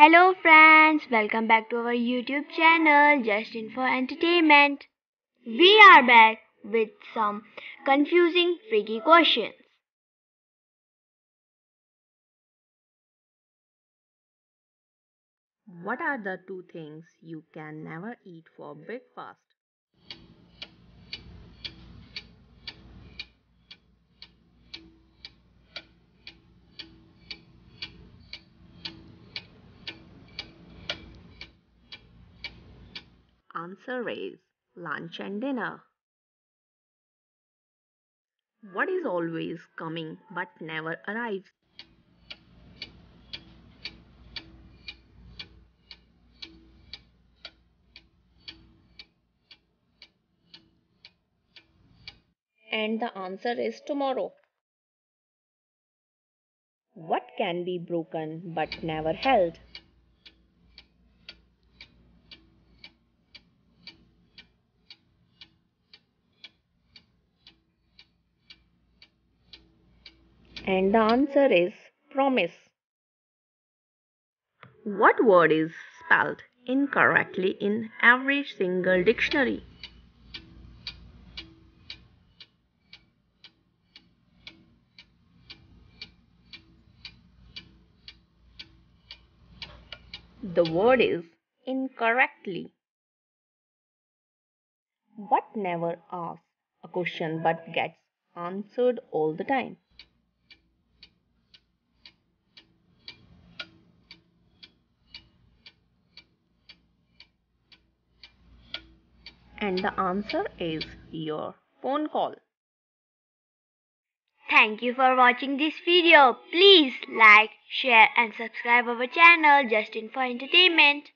Hello friends, welcome back to our YouTube channel Just Info Entertainment. We are back with some confusing freaky questions. What are the two things you can never eat for breakfast? Answer is lunch and dinner. What is always coming but never arrives? And the answer is tomorrow. What can be broken but never held? And the answer is promise. What word is spelled incorrectly in every single dictionary? The word is incorrectly. What never asks a question but gets answered all the time? And the answer is your phone call. Thank you for watching this video. Please like, share and subscribe our channel Just Info Entertainment.